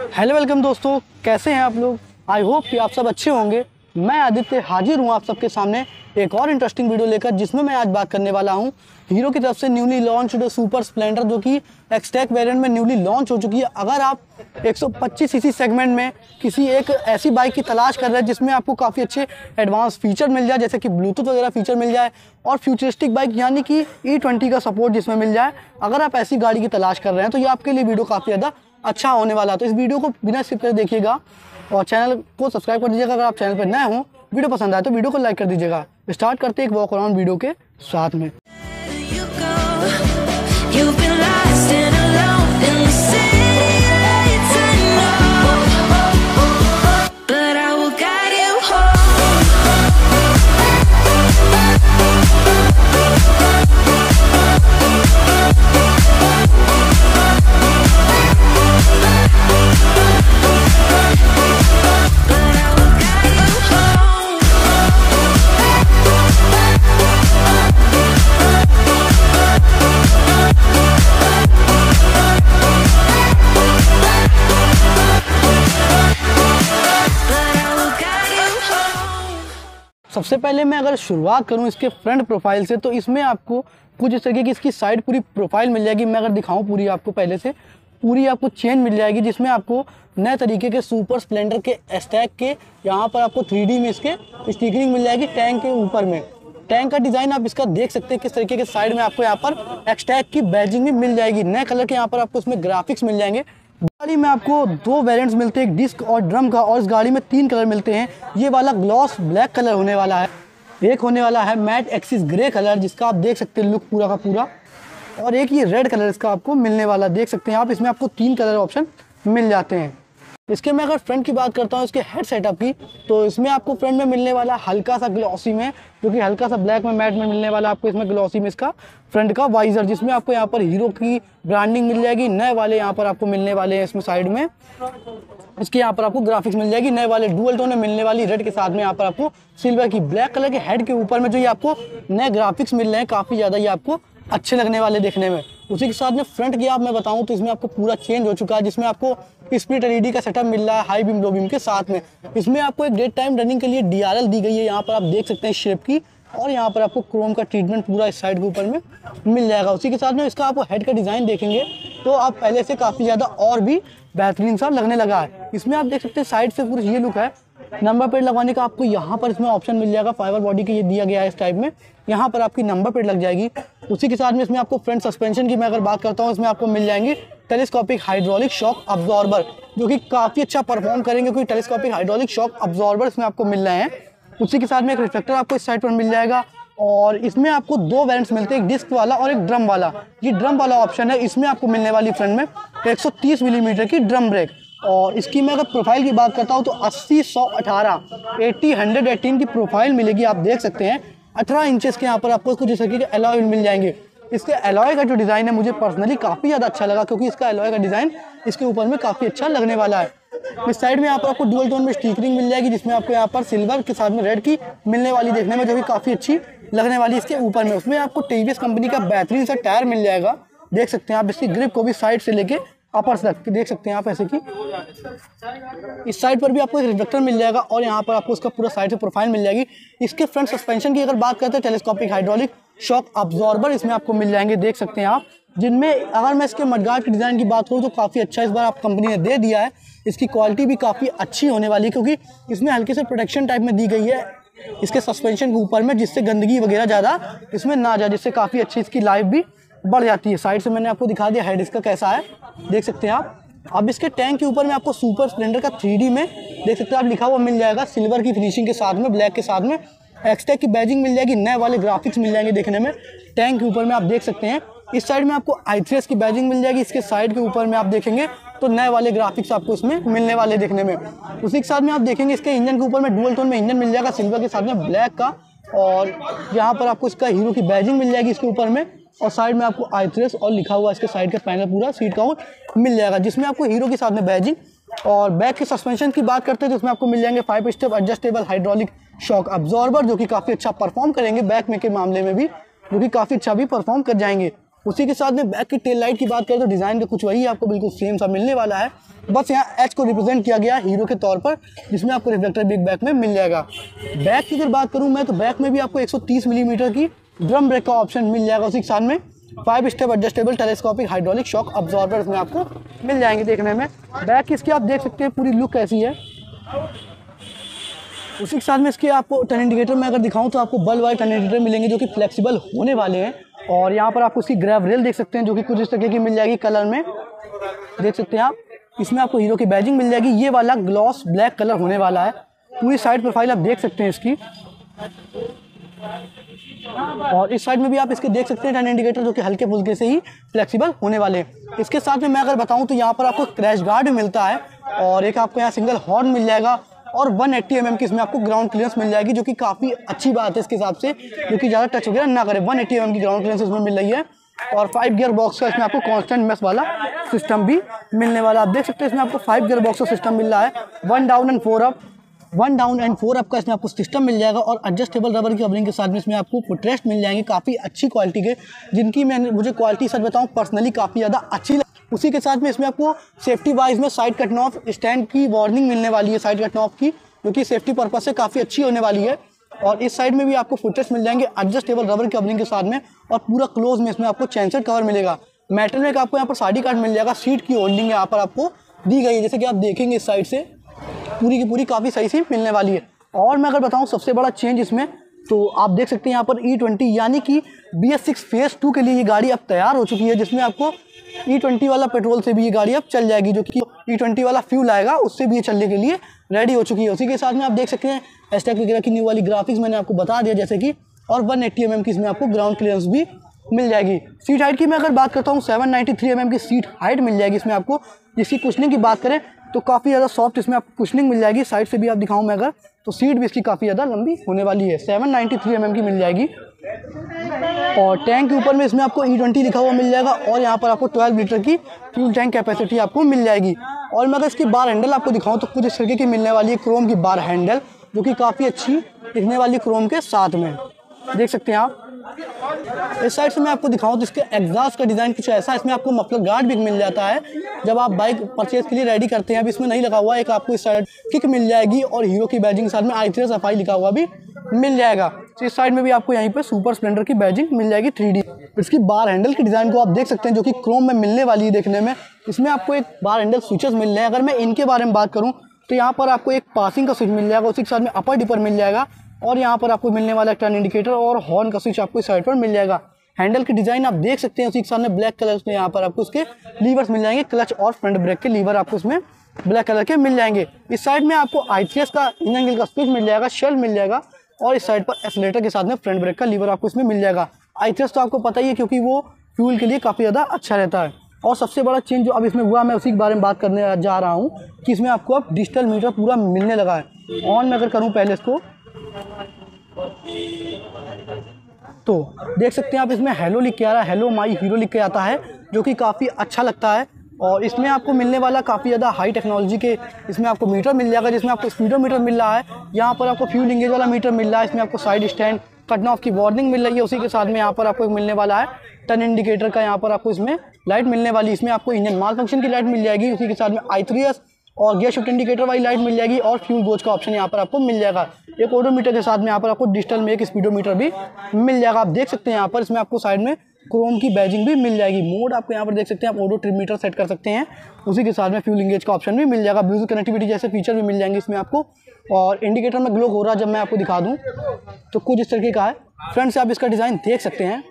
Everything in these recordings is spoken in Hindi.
हेलो वेलकम दोस्तों। कैसे हैं आप लोग? आई होप कि आप सब अच्छे होंगे। मैं आदित्य हाजिर हूँ आप सबके सामने एक और इंटरेस्टिंग वीडियो लेकर, जिसमें मैं आज बात करने वाला हूँ। हीरो की तरफ़ से न्यूली लॉन्च सुपर स्प्लेंडर जो कि एक्सटेक वेरिएंट में न्यूली लॉन्च हो चुकी है। अगर आप 125 सीसी सेगमेंट में किसी एक ऐसी बाइक की तलाश कर रहे हैं, जिसमें आपको काफ़ी अच्छे एडवांस फीचर मिल जाए, जैसे कि ब्लूटूथ वगैरह फीचर मिल जाए, और फ्यूचरिस्टिक बाइक यानी कि ई ट्वेंटी का सपोर्ट जिसमें मिल जाए, अगर आप ऐसी गाड़ी की तलाश कर रहे हैं तो ये आपके लिए वीडियो काफ़ी ज़्यादा अच्छा होने वाला तो इस वीडियो को बिना स्किप कर देखिएगा और चैनल को सब्सक्राइब कर दीजिएगा। अगर आप चैनल पर नए हो, वीडियो पसंद आए तो वीडियो को लाइक कर दीजिएगा। स्टार्ट करते हैं एक वॉक अराउंड वीडियो के साथ में। सबसे पहले मैं अगर शुरुआत करूँ इसके फ्रंट प्रोफ़ाइल से तो इसमें आपको कुछ इस तरीके की इसकी साइड पूरी प्रोफ़ाइल मिल जाएगी। मैं अगर दिखाऊँ पूरी आपको पहले से, पूरी आपको चेन मिल जाएगी, जिसमें आपको नए तरीके के सुपर स्प्लेंडर के स्टैक के, यहाँ पर आपको थ्री में इसके स्टिकरिंग मिल जाएगी टैंक के ऊपर में। टैंक का डिज़ाइन आप इसका देख सकते हैं, किस तरीके के साइड में आपको यहाँ पर एक्सटैक की बैजिंग भी मिल जाएगी। नए कलर के यहाँ पर आपको इसमें ग्राफिक्स मिल जाएँगे। गाड़ी में आपको दो वेरिएंट्स मिलते हैं डिस्क और ड्रम का, और इस गाड़ी में तीन कलर मिलते हैं। ये वाला ग्लॉस ब्लैक कलर होने वाला है। एक होने वाला है मैट एक्सिस ग्रे कलर जिसका आप देख सकते हैं लुक पूरा का पूरा। और एक ये रेड कलर इसका आपको मिलने वाला, देख सकते हैं आप, इसमें आपको तीन कलर ऑप्शन मिल जाते हैं। इसके मैं अगर फ्रंट की बात करता हूँ, इसके हेड सेटअप की तो इसमें आपको फ्रंट में मिलने वाला हल्का सा ग्लॉसी में, जो कि हल्का सा ब्लैक में मैट में मिलने वाला आपको इसमें ग्लॉसी में इसका फ्रंट का वाइजर जिसमें आपको यहाँ पर हीरो की ब्रांडिंग मिल जाएगी, नए वाले यहाँ पर आपको मिलने वाले हैं इसमें साइड में। इसके यहाँ पर आपको ग्राफिक्स मिल जाएगी, नए वाले डुअल टोन में मिलने वाली रेड के साथ में यहाँ पर आपको सिल्वर की ब्लैक कलर के हेड के ऊपर में जो ये आपको नए ग्राफिक्स मिल रहे हैं, काफ़ी ज़्यादा ये आपको अच्छे लगने वाले देखने में। उसी के साथ में फ्रंट की आप, मैं बताऊँ तो इसमें आपको पूरा चेंज हो चुका है, जिसमें आपको स्प्लिट एलईडी का सेटअप मिल रहा है हाई बीम लो बीम के साथ में। इसमें आपको एक डेट टाइम रनिंग के लिए डीआरएल दी गई है, यहाँ पर आप देख सकते हैं शेप की, और यहाँ पर आपको क्रोम का ट्रीटमेंट पूरा इस साइड के ऊपर में मिल जाएगा। उसी के साथ में इसका आपको हेड का डिज़ाइन देखेंगे तो आप पहले से काफ़ी ज़्यादा और भी बेहतरीन सा लगने लगा है। इसमें आप देख सकते हैं साइड से पूरा ये लुक है नंबर प्लेट लगवाने का आपको यहाँ पर इसमें ऑप्शन मिल जाएगा फाइबर बॉडी के ये दिया गया है इस टाइप में। यहाँ पर आपकी नंबर प्लेट लग जाएगी। उसी के साथ में इसमें आपको फ्रंट सस्पेंशन की मैं अगर बात करता हूँ, इसमें आपको मिल जाएँगी टेलीस्कोपिक हाइड्रोलिक शॉक अब्जॉर्बर जो कि काफ़ी अच्छा परफॉर्म करेंगे क्योंकि टेलीस्कोपिक हाइड्रोलिक शॉक अब्जॉर्बर इसमें आपको मिल रहे हैं। उसी के साथ में एक रिफ्लेक्टर आपको इस साइड पर मिल जाएगा और इसमें आपको दो वेरिएंट्स मिलते हैं, एक डिस्क वाला और एक ड्रम वाला। ये ड्रम वाला ऑप्शन है, इसमें आपको मिलने वाली फ्रंट में 130 मिलीमीटर की ड्रम ब्रेक और इसकी मैं अगर प्रोफ़ाइल की बात करता हूँ तो 80 100 18 80 100 18 की प्रोफ़ाइल मिलेगी, आप देख सकते हैं। 18 इंचेस के यहाँ पर आपको कुछ इस तरीके के अलॉय मिल जाएँगे। इसके अलॉय का जो डिज़ाइन है, मुझे पर्सनली काफ़ी ज़्यादा अच्छा लगा, क्योंकि इसका अलॉय का डिज़ाइन इसके ऊपर में काफ़ी अच्छा लगने वाला है। इस साइड में यहाँ पर आपको डुअल टोन में स्टीकरिंग मिल जाएगी, जिसमें आपको यहाँ पर सिल्वर के साथ में रेड की मिलने वाली देखने में, जो कि काफ़ी अच्छी लगने वाली इसके ऊपर में, उसमें आपको टीवीएस कंपनी का बेहतरीन सा टायर मिल जाएगा। देख सकते हैं आप, इसकी ग्रिप को भी साइड से लेके अपर तक देख सकते हैं आप ऐसे कि इस साइड पर भी आपको एक रिफ्लेक्टर मिल जाएगा और यहाँ पर आपको उसका पूरा साइड से प्रोफ़ाइल मिल जाएगी। इसके फ्रंट सस्पेंशन की अगर बात करते हैं टेलीस्कोपिक हाइड्रोलिक शॉक अब्जॉर्बर इसमें आपको मिल जाएँगे, देख सकते हैं आप। जिनमें अगर मैं इसके मडगार्ड के डिज़ाइन की बात करूँ तो काफ़ी अच्छा इस बार आप कंपनी ने दे दिया है। इसकी क्वालिटी भी काफ़ी अच्छी होने वाली है क्योंकि इसमें हल्के से प्रोटेक्शन टाइप में दी गई है इसके सस्पेंशन के ऊपर में, जिससे गंदगी वगैरह ज़्यादा इसमें ना जाए, जिससे काफ़ी अच्छी इसकी लाइफ भी बढ़ जाती है। साइड से मैंने आपको दिखा दिया हेड इसका कैसा है। देख सकते हैं आप। अब इसके टैंक के ऊपर में आपको सुपर स्प्लेंडर का थ्री में देख सकते हैं आप लिखा हुआ मिल जाएगा। सिल्वर की फिनिशिंग के साथ में ब्लैक के साथ में एक्सटेक की बैजिंग मिल जाएगी, नए वाले ग्राफिक्स मिल जाएँगे देखने में। टैंक के ऊपर में आप देख सकते हैं। इस साइड में आपको आई की बैजिंग मिल जाएगी। इसके साइड के ऊपर में आप देखेंगे तो नए वाले ग्राफिक्स आपको इसमें मिलने वाले देखने में। उसी के साथ में आप देखेंगे, इसके इंजन के ऊपर में डुअल टोन में इंजन मिल जाएगा सिल्वर के साथ में ब्लैक का। और यहाँ पर आपको इसका हीरो की बैजिंग मिल जाएगी इसके ऊपर में। और साइड में आपको आई और लिखा हुआ इसके साइड का पैनल पूरा सीट काउंट मिल जाएगा, जिसमें आपको हीरो के साथ में बैजिंग और बैक के सस्पेंशन की बात करते हैं तो इसमें आपको मिल जाएँगे five step adjustable hydraulic shock absorber जो कि काफ़ी अच्छा परफॉर्म करेंगे बैक में के मामले में भी, जो कि काफ़ी अच्छा भी परफॉर्म कर जाएँगे। उसी के साथ में बैक की टेल लाइट की बात करें तो डिज़ाइन का कुछ वही आपको बिल्कुल सेम सा मिलने वाला है। बस यहाँ एच को रिप्रेजेंट किया गया हीरो के तौर पर, जिसमें आपको रिफ्लेक्टर बिग बैक में मिल जाएगा। बैक की अगर बात करूँ मैं तो बैक में भी आपको 130 मिलीमीटर की ड्रम ब्रेक का ऑप्शन मिल जाएगा उसी के साथ में। Five step adjustable telescopic hydraulic shock absorber इसमें आपको मिल जाएँगे देखने में। बैक इसकी आप देख सकते हैं, पूरी लुक कैसी है। उसी के साथ में इसके आपको टर्न इंडिकेटर में अगर दिखाऊँ तो आपको बल वाले टर्न इंडिकेटर मिलेंगे जो कि फ्लेक्सिबल होने वाले हैं। और यहाँ पर आपको इसकी ग्रैब रेल देख सकते हैं, जो कि कुछ इस तरीके की मिल जाएगी कलर में। देख सकते हैं आप, इसमें आपको हीरो की बैजिंग मिल जाएगी। ये वाला ग्लॉस ब्लैक कलर होने वाला है। पूरी साइड प्रोफ़ाइल आप देख सकते हैं इसकी। और इस साइड में भी आप इसके देख सकते हैं टर्न इंडिकेटर जो कि हल्के फुल्के से ही फ्लेक्सिबल होने वाले इसके साथ में मैं अगर बताऊँ तो यहाँ पर आपको क्रैश गार्ड मिलता है और एक आपको यहाँ सिंगल हॉर्न मिल जाएगा और 180 एट्टी mm की इसमें आपको ग्राउंड क्लियरेंस मिल जाएगी, जो कि काफ़ी अच्छी बात है इसके हिसाब से, जो कि ज़्यादा टच वगैरह ना करे। 180 एट्टी mm की ग्राउंड क्लियरेंस इसमें मिल रही है और फाइव गियर बॉक्स का इसमें आपको कांस्टेंट मेस वाला सिस्टम भी मिलने वाला आप देख सकते हैं इसमें आपको फाइव गियर बॉक्स का सिस्टम मिल रहा है। One down and four up one down and four up का इसमें आपको सिस्टम मिल जाएगा और एडजस्टेबल रबर की कवरिंग के साथ में इसमें आपको फुटरेस्ट मिल जाएँगे काफ़ी अच्छी क्वालिटी के, जिनकी मैंने, मुझे क्वालिटी सच बताऊँ पर्सनली काफ़ी ज़्यादा अच्छी लग- उसी के साथ में इसमें आपको सेफ्टी वाइज में साइड कट ऑफ़ स्टैंड की वार्निंग मिलने वाली है साइड कट ऑफ़ की, जो कि सेफ्टी पर्पज से काफ़ी अच्छी होने वाली है। और इस साइड में भी आपको फुटरेस्ट मिल जाएँगे एडजस्टेबल रबर कवरिंग के साथ में, और पूरा क्लोज में इसमें आपको चैंसर कवर मिलेगा। मेटल में आपको यहाँ पर साड़ी कार्ड मिल जाएगा सीट की होल्डिंग यहाँ पर आपको दी गई है, जैसे कि आप देखेंगे इस साइड से। पूरी की पूरी काफ़ी सही सी मिलने वाली है। और मैं अगर बताऊँ सबसे बड़ा चेंज इसमें तो आप देख सकते हैं यहाँ पर ई ट्वेंटी यानी कि B S six phase two के लिए ये गाड़ी अब तैयार हो चुकी है, जिसमें आपको ई ट्वेंटी वाला पेट्रोल से भी ये गाड़ी अब चल जाएगी, जो कि ई ट्वेंटी वाला फ्यूल आएगा, उससे भी ये चलने के लिए रेडी हो चुकी है। उसी के साथ में आप देख सकते हैं एस्टेक वगैरह की न्यू वाली ग्राफिक्स मैंने आपको बता दिया, जैसे कि, और वन एट्टी एम की इसमें आपको ग्राउंड क्लियरेंस भी मिल जाएगी। सीट हाइट की मैं अगर बात करता हूँ 793 थ्री एम की सीट हाइट मिल जाएगी इसमें आपको। जिसकी कुशनिंग की बात करें तो काफ़ी ज़्यादा सॉफ्ट इसमें आपको कुशनिंग मिल जाएगी। साइड से भी आप दिखाऊँ मैं अगर तो सीट भी इसकी काफ़ी ज़्यादा लंबी होने वाली है। 793 थ्री की मिल जाएगी। और टैंक के ऊपर में इसमें आपको ई ट्वेंटी लिखा हुआ मिल जाएगा और यहाँ पर आपको 12 लीटर की फ्यूल टैंक कैपेसिटी आपको मिल जाएगी। और मैं अगर इसकी बार हैंडल आपको दिखाऊँ तो कुछ इस तरीके की मिलने वाली है क्रोम की बार हैंडल जो कि काफ़ी अच्छी दिखने वाली क्रोम के साथ में। देख सकते हैं आप इस साइड से मैं आपको दिखाऊँ तो इसके एग्जॉस्ट का डिज़ाइन कुछ ऐसा इसमें आपको मफलर गार्ड भी मिल जाता है। जब आप बाइक परचेज के लिए रेडी करते हैं, अभी इसमें नहीं लगा हुआ, एक आपको इस साइड किक मिल जाएगी और हीरो की बैजिंग साथ में आई थ्री सफ़ाई लिखा हुआ भी मिल जाएगा। तो इस साइड में भी आपको यहीं पर सुपर स्प्लेंडर की बैजिंग मिल जाएगी थ्री इसकी बार हैंडल की डिज़ाइन को आप देख सकते हैं, जो कि क्रोम में मिलने वाली है देखने में। इसमें आपको एक बार हैंडल स्विचेस मिल रहे हैं। अगर मैं इनके बारे में बात करूँ तो यहाँ पर आपको एक पासिंग का स्विच मिल जाएगा, उसी के साथ में अपर डिपर मिल जाएगा। और यहाँ पर आपको मिलने वाला टर्न इंडिकेटर और हॉर्न का स्विच आपको इस साइड पर मिल जाएगा। हैंडल की डिज़ाइन आप देख सकते हैं उसी के सामने ब्लैक कलर में यहाँ पर आपको उसके लीवर्स मिल जाएँगे क्लच और फ्रंट ब्रेक के लीवर आपको इसमें ब्लैक कलर के मिल जाएँगे। इस साइड में आपको आई का इंजन गिल का स्विच मिल जाएगा शेल मिल जाएगा और इस साइड पर एक्सलेटर के साथ में फ्रंट ब्रेक का लीवर आपको इसमें मिल जाएगा। आई तो आपको पता ही है क्योंकि वो फ्यूल के लिए काफ़ी ज़्यादा अच्छा रहता है। और सबसे बड़ा चेंज जो अब इसमें हुआ, मैं उसी के बारे में बात करने जा रहा हूँ कि इसमें आपको अब डिजिटल मीटर पूरा मिलने लगा है। ऑन में अगर करूँ पहले इसको तो देख सकते हैं आप इसमें हेलो लिख के आ रहा है। हेलो माई हीरो लिख के आता है, जो कि काफ़ी अच्छा लगता है। और इसमें आपको मिलने वाला काफ़ी ज़्यादा हाई टेक्नोलॉजी के इसमें आपको मीटर मिल जाएगा, जिसमें आपको स्पीडोमीटर मिल रहा है। यहाँ पर आपको फ्यूल इंगेज वाला मीटर मिल रहा है, इसमें आपको साइड स्टैंड कट ऑफ़ की वार्निंग मिल रही है, उसी के साथ में यहाँ पर आपको मिलने वाला है। टर्न इंडिकेटर का यहाँ पर आपको इसमें लाइट मिलने वाली, इसमें आपको इंजन माल फ़ंक्शन की लाइट मिल जाएगी, उसी के साथ में आई और गियर शिफ्ट इंडिकेटर वाली लाइट मिल जाएगी और फ्यूल गोज का ऑप्शन यहाँ पर आपको मिल जाएगा। एक ओडोमीटर के साथ में यहाँ पर आपको डिजिटल में एक स्पीडोमीटर भी मिल जाएगा। आप देख सकते हैं यहाँ पर, इसमें आपको साइड में क्रोम की बैजिंग भी मिल जाएगी। मोड आपको यहाँ पर देख सकते हैं, आप ऑडो ट्रिप मीटर सेट कर सकते हैं। उसी के साथ में फ्यूल इंगेज का ऑप्शन भी मिल जाएगा। ब्लूटूथ कनेक्टिविटी जैसे फीचर भी मिल जाएँगे इसमें आपको। और इंडिकेटर में ग्लो हो रहा है, जब मैं आपको दिखा दूँ तो कुछ इस तरीके का है। फ्रंट से आप इसका डिज़ाइन देख सकते हैं।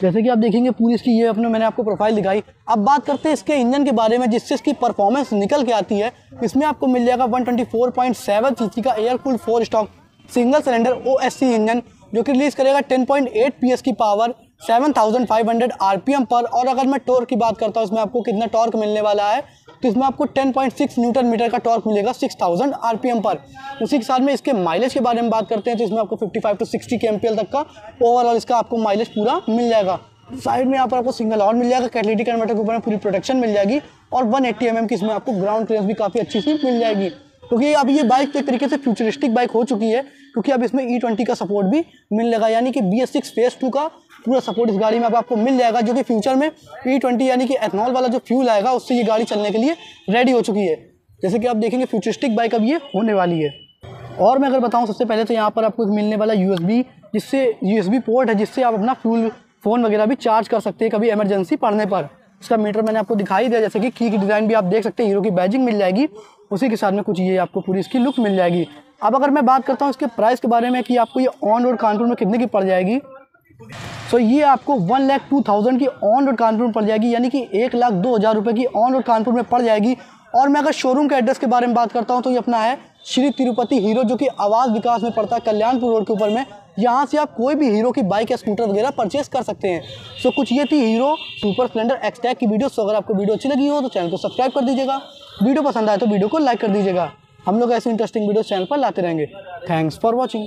जैसे कि आप देखेंगे पूरी इसकी ये अपने मैंने आपको प्रोफ़ाइल दिखाई। अब बात करते हैं इसके इंजन के बारे में जिससे इसकी परफॉर्मेंस निकल के आती है, इसमें आपको मिल जाएगा 124.7 सीसी का air cool four stroke single cylinder OSC engine जो कि रिलीज़ करेगा 10.8 पीएस की पावर 7500 आरपीएम पर। और अगर मैं टॉर्क की बात करता हूँ, इसमें आपको कितना टॉर्क मिलने वाला है? तो इसमें आपको 10.6 न्यूटन मीटर का टॉर्क मिलेगा 6000 आरपीएम पर। उसी के साथ में इसके माइलेज के बारे में बात करते हैं तो इसमें आपको 55 टू 60 के एमपीएल तक का ओवरऑल इसका आपको माइलेज पूरा मिल जाएगा। साइड में यहाँ पर आपको सिंगल और मिल जाएगा कैटलिटी कन्वर्टर के ऊपर में पूरी प्रोटेक्शन मिल जाएगी और वन एट्टी एम की इसमें आपको ग्राउंड क्लियरेंस भी काफ़ी अच्छी सी मिल जाएगी। क्योंकि अब ये बाइक एक तरीके से फ्यूचरिस्टिक बाइक हो चुकी है क्योंकि अब इसमें ई ट्वेंटी का सपोर्ट भी मिल लगा, यानी कि B S six phase two का पूरा सपोर्ट इस गाड़ी में अब आपको मिल जाएगा, जो कि फ्यूचर में ई ट्वेंटी यानी कि एथनॉल वाला जो फ्यूल आएगा, उससे ये गाड़ी चलने के लिए रेडी हो चुकी है। जैसे कि आप देखेंगे फ्यूचरिस्टिक बाइक अब ये होने वाली है। और मैं अगर बताऊँ सबसे पहले तो यहाँ पर आपको मिलने वाला USB जिससे USB पोर्ट है, जिससे आप अपना फ्यूल फ़ोन वगैरह भी चार्ज कर सकते हैं कभी इमरजेंसी पड़ने पर। इसका मीटर मैंने आपको दिखाई दिया, जैसे कि की की डिज़ाइन भी आप देख सकते हैं हीरो की बैजिंग मिल जाएगी, उसी के साथ में कुछ ये आपको पूरी इसकी लुक मिल जाएगी। अब अगर मैं बात करता हूँ इसके प्राइस के बारे में कि आपको ये ऑन रोड कानपुर में कितने की पड़ जाएगी सो ये आपको वन लाख टू थाउज़ेंड की ऑन रोड कानपुर में पड़ जाएगी, यानी कि एक लाख दो हज़ार रुपये की ऑन रोड कानपुर में पड़ जाएगी। और मैं अगर शोरूम के एड्रेस के बारे में बात करता हूँ तो ये अपना है श्री तिरुपति हीरो, जो कि आवास विकास में पड़ता है कल्याणपुर रोड के ऊपर में। यहाँ से आप कोई भी हीरो की बाइक या स्कूटर वगैरह परचेस कर सकते हैं। सो कुछ ये थी हीरो सुपर स्प्लेंडर एक्सटैक की वीडियो सो अगर आपको वीडियो अच्छी लगी हो तो चैनल को सब्सक्राइब कर दीजिएगा। वीडियो पसंद आए तो वीडियो को लाइक कर दीजिएगा। हम लोग ऐसे इंटरेस्टिंग वीडियो चैनल पर लाते रहेंगे। Thanks for watching